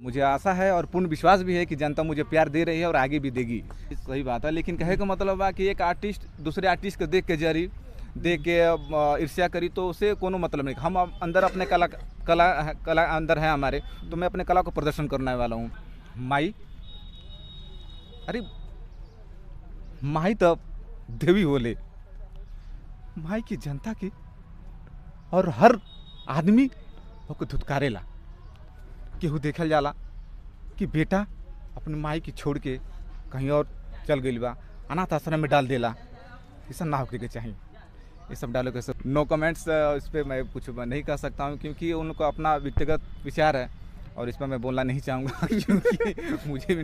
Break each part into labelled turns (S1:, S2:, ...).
S1: मुझे आशा है और पूर्ण विश्वास भी है कि जनता मुझे प्यार दे रही है और आगे भी देगी। सही बात है, लेकिन कहे का मतलब बा कि एक आर्टिस्ट दूसरे आर्टिस्ट को देख के जरी, देख के ईर्ष्या करी तो उसे कोनो मतलब नहीं। हम अंदर अपने कला कला कला अंदर है हमारे तो मैं अपने कला को प्रदर्शन करने वाला हूँ। माई, अरे, माई तो देवी बोले माई की जनता की और हर आदमी ओके धुतकारेला। केहू देखल जाला कि बेटा अपने माई के छोड़ के कहीं और चल गई बा, अनाथ आश्रम में डाल देला। ये सब ना होके के चाहिए ये सब डालो के सब नो कमेंट्स इस पर मैं कुछ नहीं कह सकता हूँ, क्योंकि उनको अपना व्यक्तिगत विचार है, और इस पर मैं बोलना नहीं चाहूँगा, क्योंकि मुझे भी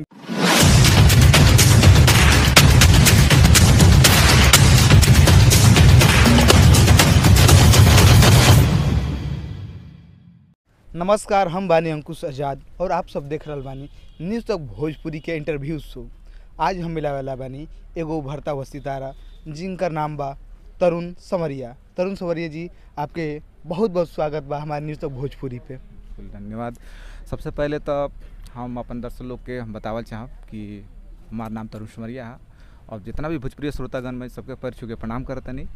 S2: नमस्कार हम बानी अंकुश आज़ाद और आप सब देख रहल बानी न्यूज़ तक भोजपुरी के इंटरव्यू शो आज हम मिला वाला बानी एगो उभरता हुआ सितारा जिनका नाम बा तरुण समरिया। तरुण समरिया जी आपके बहुत बहुत स्वागत बा हमारे न्यूज़ तक भोजपुरी पे।
S1: धन्यवाद। सबसे पहले तो हम अपन दर्शक लोग के हम बतावल चाहब कि हमार नाम तरुण सुमरिया है। और जितना भी भोजपुरी श्रोतागण में सबके पैर के प्रणाम करतनी।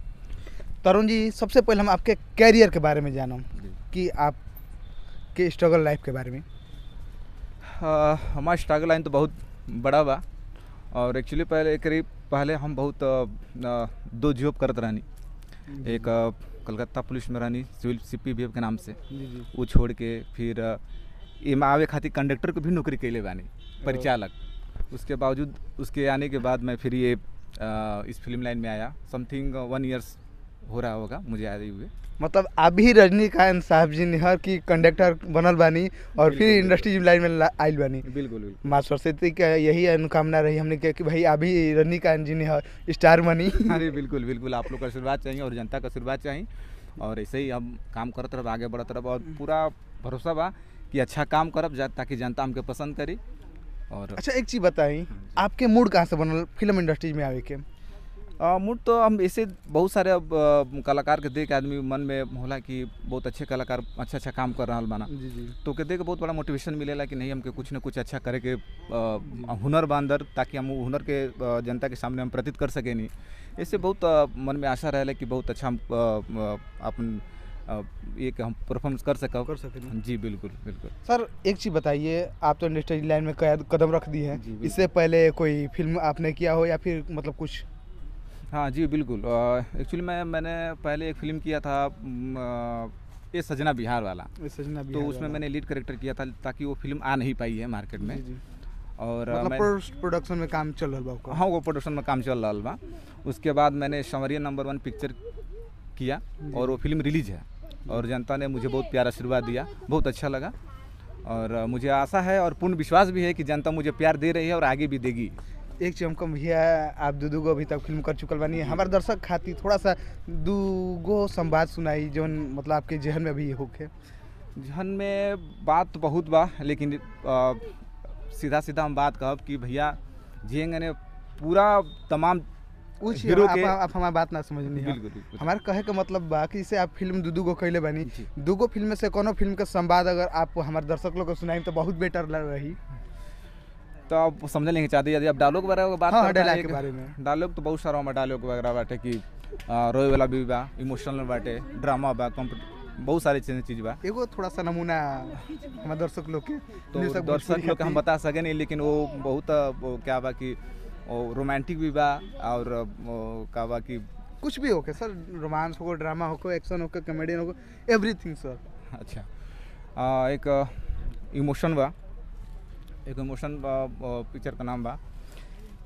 S2: तरुण जी सबसे पहले हम आपके कैरियर के बारे में जानम कि आप के स्ट्रगल लाइफ के बारे में?
S1: हमारा स्ट्रगल लाइन तो बहुत बड़ा बा। और एक्चुअली पहले करीब पहले हम बहुत दो जॉब करते रहनी। एक कलकत्ता पुलिस में रहनी सिविल सी पी के नाम से। वो छोड़ के फिर एमे आवे खातिर कंडक्टर को भी नौकरी कैले बानी परिचालक। उसके बावजूद उसके आने के बाद मैं फिर ये अ, इस फ़िल्म लाइन में आया। समथिंग वन ईयर्स हो रहा होगा मुझे आए हुए।
S2: मतलब अभी रजनीकांत साहब जी निहर की कंडक्टर बनल बानी और फिर इंडस्ट्री लाइन में ला- आइल बानी।
S1: बिल्कुल बिल्कुल।
S2: माँ सरस्वती का यही अनुकामना रही हमने कि कि भाई अभी रजनीकांत जी ने हर स्टार बनी।
S1: अरे बिल्कुल बिल्कुल। आप लोग का आशीर्वाद चाहिए और जनता का आशीर्वाद चाहिए। और ऐसे ही हम काम करत रह आगे बढ़त रह और पूरा भरोसा बा कि अच्छा काम करब ताकि जनता हमके पसंद करी। और
S2: अच्छा एक चीज़ बताई आपके मूड कहाँ से बनल फ़िल्म इंडस्ट्री में आवे के?
S1: मूड तो हम ऐसे बहुत सारे अब कलाकार के देख आदमी मन में होला कि बहुत अच्छे कलाकार अच्छा अच्छा काम कर रहा बाना।
S2: जी जी।
S1: तो के देख बहुत बड़ा मोटिवेशन मिलेला कि नहीं हमके कुछ ना कुछ अच्छा करे के हुनर बा अंदर ताकि हम हुनर के जनता के सामने हम प्रतीत कर सके नहीं इससे बहुत मन में आशा रहेला कि बहुत अच्छा हम अपन ये हम परफॉर्मेंस कर सकब।
S2: कर सके
S1: जी बिल्कुल बिल्कुल।
S2: सर एक चीज़ बताइए आप तो इंडस्ट्री लाइन में कद- कदम रख
S1: दी
S2: है। इससे पहले कोई फ़िल्म आपने किया हो या फिर मतलब कुछ
S1: हाँ जी बिल्कुल। एक्चुअली मैं मैंने पहले एक फ़िल्म किया था ये सजना बिहार वाला।
S2: ए
S1: सजना
S2: बिहार
S1: तो
S2: उसमें
S1: मैंने लीड करेक्टर किया था ताकि वो फ़िल्म आ नहीं पाई है मार्केट में।
S2: जी, जी।
S1: और
S2: मतलब प्रोडक्शन में काम चल रहा बा
S1: हाँ वो प्रोडक्शन में काम चल रहा बा उसके बाद मैंने संवरिया नंबर वन पिक्चर किया और वो फ़िल्म रिलीज़ है। और जनता ने मुझे बहुत प्यार आशीर्वाद दिया बहुत अच्छा लगा। और मुझे आशा है और पूर्ण विश्वास भी है कि जनता मुझे प्यार दे रही है और आगे भी देगी।
S2: एक चीज़ हमको भैया आप दू दूगो अभी तक फ़िल्म कर चुकल बानी। हमारे दर्शक खातिर थोड़ा सा दूगो संवाद सुनाई जो मतलब आपके जहन में अभी होके।
S1: जहन में बात तो बहुत बा लेकिन अ, सीधा सीधा हम बात कहब कि भैया जियेंगे ने पूरा तमाम
S2: कुछ आप, आप, आप बात ना
S1: समझ नहीं
S2: हमारे कहे का मतलब बा कि जैसे आप फ़िल्म दू दूगो कैले बानी। दूगो फ़िल्म में से कोनो फ़िल्म के संवाद अगर आप हमारे दर्शक लोग को सुनाई तो बहुत बेटर रही।
S1: तो आप समझ लेंगे चाहते यदि आप डायलॉग वगैरह की बात
S2: हाँ, डायलॉग के बारे में।
S1: डायलॉग तो बहुत सारा डायलॉग वगैरह बाटे कि रोए वाला भी बा इमोशनल बाटे ड्रामा बा बहुत सारी चीज़ चीज़ बा।
S2: एगो थोड़ा सा नमूना हमारे दर्शक लोग के
S1: तो दर्शक लोग हम बता सके नहीं लेकिन वो बहुत क्या बा कि रोमांटिक भी बा और अ, वो का बा कि
S2: कुछ भी होके सर रोमांस हो ड्रामा हो एक्शन हो कॉमेडियन हो एवरीथिंग सर
S1: अच्छा। एक इमोशन बा। एक इमोशन पिक्चर का नाम बा।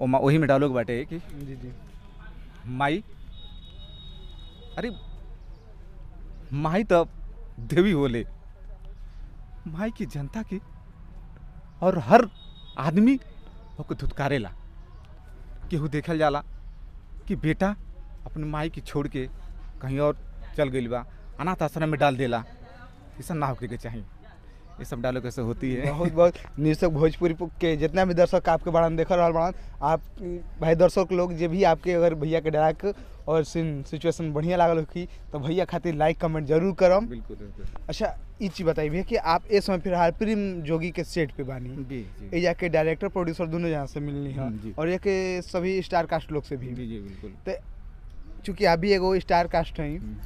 S1: ओमा वही में डायलॉग बाटे कि
S2: जी जी।
S1: माई अरे माई तो देवी बोले माई की जनता की और हर आदमी ओके धुतकारेला केहू देखल जाला कि बेटा अपने माई की छोड़ के कहीं और चल गई बा अनाथ आश्रम में डाल देला ऐसा ना होके के चाहिए ये सब डायलॉग ऐसे होती है।
S2: बहुत बहुत न्यूज़ भोजपुरी के जितना भी दर्शक आपके बारे में देख रहा बाड़न आप भाई दर्शक लोग जे भी आपके अगर भैया के डरा के और सीन सिचुएशन बढ़िया लागल होखी तो भैया खातिर लाइक कमेंट ज़रूर करम
S1: बिल्कुल
S2: अच्छा ई चीज़ बताइए भैया कि आप इस समय फ़िलहाल प्रेम जोगी के सेट पे बानी।
S1: जी
S2: जाके डायरेक्टर प्रोड्यूसर दोनों जहाँ से मिलनी है। और ये के सभी स्टार कास्ट लोग से भी।
S1: जी जी बिल्कुल।
S2: तो चूँकि अभी एगो स्टार कास्ट हैं
S1: हम्म।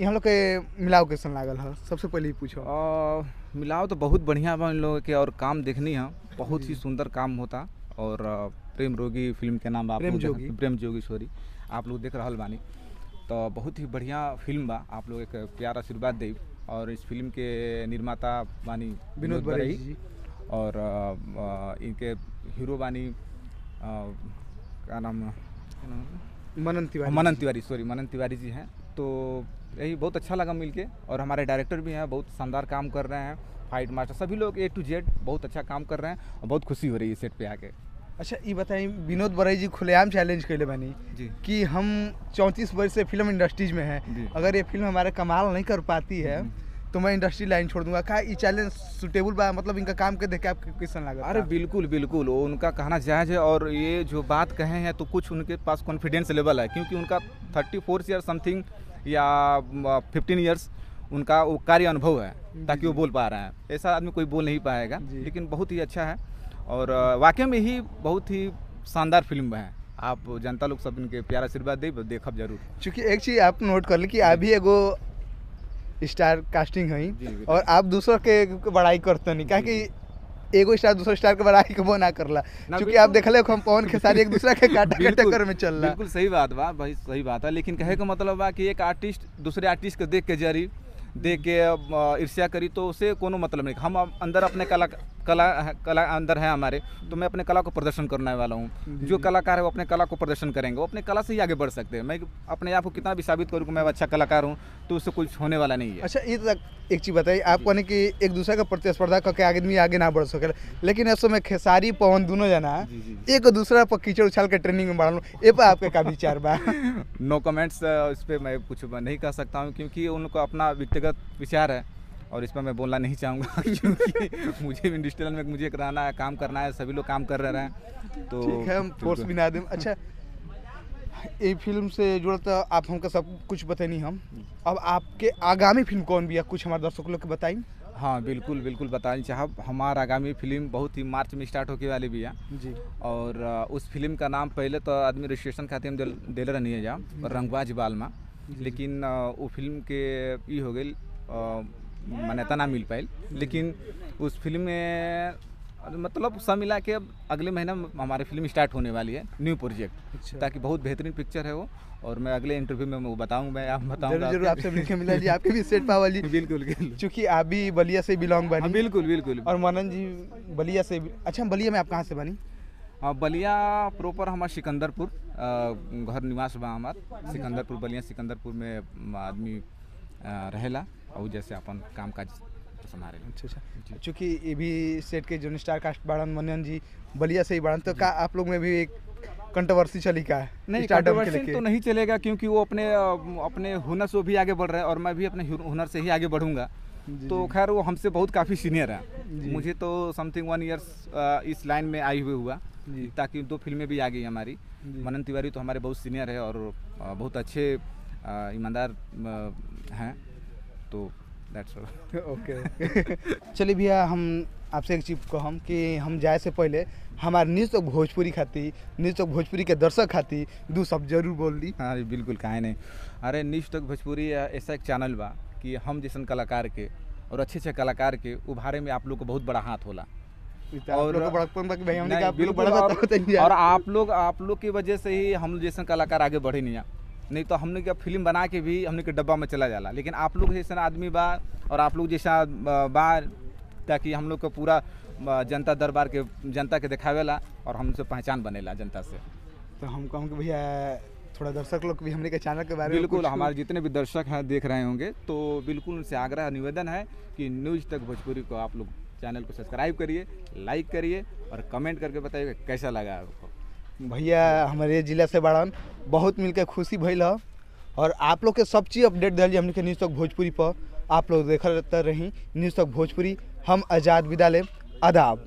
S2: यहाँ लोग के मिलाव कैसन लागल है? सबसे पहले ही पूछो।
S1: आ, मिलाओ तो बहुत बढ़िया बा इन लोगों के और काम देखनी है। बहुत ही सुंदर काम होता और प्रेम रोगी फ़िल्म के नाम आप
S2: प्रेम जोगी।
S1: प्रेम जोगी सॉरी आप लोग देख रहा बानी। तो बहुत ही बढ़िया फ़िल्म बा। आप लोग एक प्यार आशीर्वाद दे और इस फ़िल्म के निर्माता बानी
S2: विनोद बरई
S1: और इनके हीरो बानी क्या नाम?
S2: मनन तिवारी
S1: मनन तिवारी सॉरी मनन तिवारी जी हैं। तो यही बहुत अच्छा लगा मिलके। और हमारे डायरेक्टर भी हैं बहुत शानदार काम कर रहे हैं। फाइट मास्टर सभी लोग ए टू जेड बहुत अच्छा काम कर रहे हैं और बहुत खुशी हो रही है सेट पे आके।
S2: अच्छा ये बताइए विनोद बराई जी खुलेआम चैलेंज कैले बनी
S1: जी।
S2: कि हम चौंतीस वर्ष से फ़िल्म इंडस्ट्रीज़ में हैं। अगर ये फ़िल्म हमारा कमाल नहीं कर पाती है तो मैं इंडस्ट्री लाइन छोड़ दूँगा। का ये चैलेंज सुटेबल बा मतलब इनका काम के देखे के आपको कैसन लगा
S1: अरे बिल्कुल बिल्कुल वो उनका कहना जायज़ है और ये जो बात कहे हैं तो कुछ उनके पास कॉन्फिडेंस लेवल है क्योंकि उनका थर्टी फोर ईयर समथिंग या फिफ्टीन ईयर्स उनका वो कार्य अनुभव है ताकि वो बोल पा रहे हैं। ऐसा आदमी कोई बोल नहीं पाएगा लेकिन बहुत ही अच्छा है और वाकई में ही बहुत ही शानदार फ़िल्म है। आप जनता लोग सब इनके प्यार आशीर्वाद दे देखब ज़रूर।
S2: चूँकि एक चीज़ आप नोट कर ली कि अभी एगो स्टार कास्टिंग है और आप दूसरों के के बड़ाई करते नहीं क्या कि एगो स्टार दूसरा स्टार के बड़ाई को वो ना करला क्योंकि आप देखले हो हम पवन खेसारी एक दूसरा के काटा के टक्कर में चल रहा
S1: बिल्कुल सही बात बा भाई सही बात है लेकिन कहे का मतलब बा कि एक आर्टिस्ट दूसरे आर्टिस्ट के देख के जरी देख के ईर्ष्या करी तो उसे कोनो मतलब नहीं। हम अंदर अपने कला कला कला अंदर है हमारे तो मैं अपने कला को प्रदर्शन करने वाला हूँ।
S2: जो
S1: कलाकार है वो अपने कला को प्रदर्शन करेंगे वो अपने कला से ही आगे बढ़ सकते हैं। मैं अपने आप को कितना भी साबित करूँ कि मैं अच्छा कलाकार हूँ तो उससे कुछ होने वाला नहीं है।
S2: अच्छा ये तो एक चीज़ बताइए आप कहने कि एक दूसरे का प्रतिस्पर्धा करके आदमी आगे ना बढ़ सके लेकिन इस में खेसारी पवन दोनों जना। एक दूसरा पर कीचड़ उछाल के ट्रेनिंग में बढ़ ए पर आपके का विचार बा?
S1: नो कमेंट्स इस पर मैं कुछ नहीं कह सकता हूँ क्योंकि उनको अपना व्यक्तिगत विचार है। और इस पर मैं बोलना नहीं चाहूँगा क्योंकि मुझे भी इंडस्ट्रियल में मुझे रहना है काम करना है सभी लोग काम कर रहे हैं तो
S2: ठीक है हम फोर्स भी ना दें। अच्छा ये फ़िल्म से जुड़ल तो आप हमको सब कुछ बतैनी हम। अब आपके आगामी फ़िल्म कौन भी है कुछ हमारे दर्शक लोग के बताई
S1: हाँ बिल्कुल बिल्कुल बताना चाहब हमारा आगामी फ़िल्म बहुत ही मार्च में स्टार्ट होके वाली भी है।
S2: जी।
S1: और उस फ़िल्म का नाम पहले तो आदमी रजिस्ट्रेशन खाते हम दिल रहनी है जा। रंगबाज बालमा लेकिन वो फ़िल्म के ई हो गई मान्यता ना मिल पाई। लेकिन उस फ़िल्म में मतलब सब मिला के अब अगले महीना हमारी फ़िल्म स्टार्ट होने वाली है न्यू प्रोजेक्ट।
S2: अच्छा।
S1: ताकि बहुत बेहतरीन पिक्चर है वो और मैं अगले इंटरव्यू में वो बताऊँ मैं आप बताऊँगा
S2: ज़रूर आपसे मिलकर मिला जी आपके भी सेट पावा जी।
S1: बिल्कुल
S2: चूँकि आप भी बलिया से बिलोंग
S1: हाँ,
S2: बनी
S1: बिल्कुल बिल्कुल।
S2: और मनन जी बलिया से अच्छा बलिया में आप कहाँ से बनी?
S1: हाँ, बलिया प्रॉपर हमार सिकंदरपुर घर निवास बा हमार सिकंदरपुर बलिया सिकंदरपुर में आदमी रहेला। और जैसे अपन काम काज संभाले
S2: अच्छा अच्छा। चूँकि ये भी सेट के जो स्टार कास्ट बाड़न मनन जी बलिया से ही बाड़न तो का आप लोग में भी एक कंट्रोवर्सी चली का है?
S1: नहीं
S2: Stardom के
S1: controversial
S2: लेके?
S1: तो नहीं चलेगा क्योंकि वो अपने अपने हुनर से भी आगे बढ़ रहे हैं और मैं भी अपने हुनर से ही आगे बढ़ूँगा। तो खैर वो हमसे बहुत काफ़ी सीनियर है। मुझे तो समथिंग वन ईयर्स इस लाइन में आई हुए हुआ ताकि दो फ़िल्में भी आ गई हमारी। मनन तिवारी तो हमारे बहुत सीनियर है और बहुत अच्छे ईमानदार हैं। तो दैट्स ऑल
S2: ओके चलिए भैया हम आपसे एक चीज़ कहम कि हम जाए से पहले हमारे न्यूज़ तक भोजपुरी खाती न्यूज़ तक भोजपुरी के दर्शक खाती दू सब ज़रूर बोल दी।
S1: हाँ बिल्कुल काहे नहीं। अरे न्यूज़ तक भोजपुरी ऐसा एक चैनल बा कि हम जैसन कलाकार के और अच्छे अच्छे कलाकार के उभारे में आप लोग को बहुत बड़ा हाथ होला।
S2: और लोग
S1: बिल्कुल
S2: बड़ा
S1: और, आप लोग आप लोग की वजह से ही हम जैसे कलाकार आगे बढ़े नहीं नहीं तो हमने क्या फ़िल्म बना के भी हमने के डब्बा में चला जाला। लेकिन आप लोग जैसा आदमी बा और आप लोग जैसा बा ताकि हम लोग को पूरा जनता दरबार के जनता के दिखावेला और हमसे पहचान बनेला जनता से।
S2: तो हम कहूँ कि भैया थोड़ा दर्शक लोग भी हमने के चैनल के बारे में
S1: बिल्कुल हमारे जितने भी दर्शक हैं देख रहे होंगे। तो बिल्कुल उनसे आग्रह निवेदन है कि न्यूज़ तक भोजपुरी को आप लोग चैनल को सब्सक्राइब करिए लाइक करिए और कमेंट करके बताइए कैसा लगा आपको।
S2: भैया, हमारे जिला से बड़ा बहुत मिलकर खुशी भैल और आप लोग के सब चीज़ अपडेट दिल हमने के न्यूज़ तक भोजपुरी पर। आप लोग देख रही, न्यूज़ तक भोजपुरी। हम आज़ाद विद्यालय आदाब।